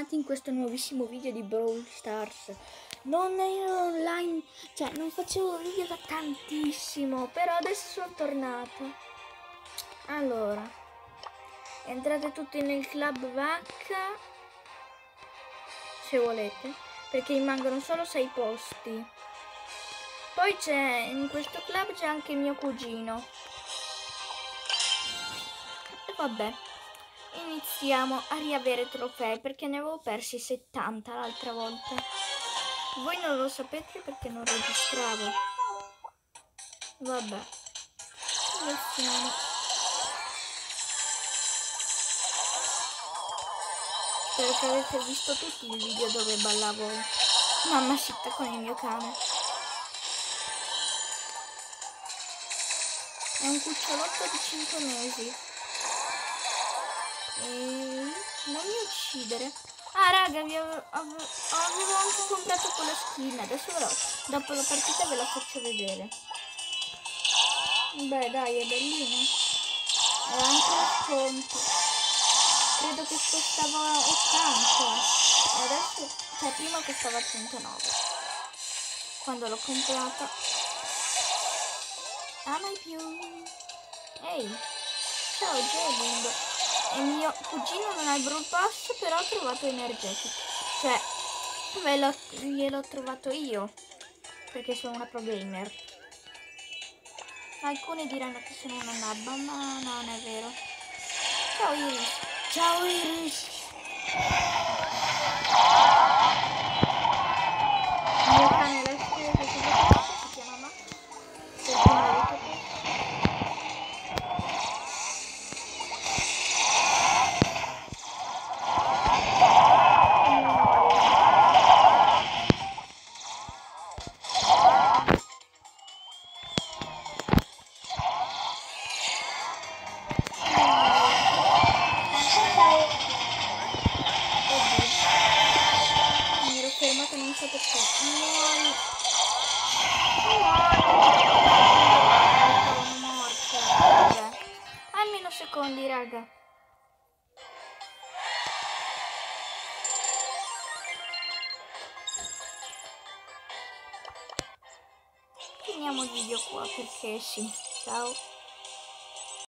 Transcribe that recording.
bentornati in questo nuovissimo video di Brawl Stars. Non ero online, cioè non facevo video da tantissimo, però adesso sono tornato. Allora, entrate tutti nel club vacca, se volete, perché rimangono solo 6 posti. Poi c'è, in questo club c'è anche mio cugino. E vabbè iniziamo a riavere trofei perché ne avevo persi 70 l'altra volta. Voi non lo sapete perché non registravo. Vabbè. Iniziamo. Spero che avete visto tutti il video dove ballavo mamma sitta con il mio cane. È un cucciolotto di 5 mesi. E non mi uccidere. Ah raga, vi avevo, avevo, anche comprato quella skin. Adesso però, dopo la partita ve la faccio vedere. Beh dai, è bellino. È anche lo sconto. Credo che costava 80. E adesso, cioè prima costava 109. Quando l'ho comprata. Ah, mai più. Ehi. Ciao Jelind. E mio cugino non ha il Brawl Pass, però ha trovato Energetic. Cioè, gliel'ho trovato io, perché sono una pro gamer. Alcuni diranno che sono una nabba, ma non è vero. Ciao Iris. Ciao Iris. Secondi, raga. Finiamo il video qua perché sì. Ciao.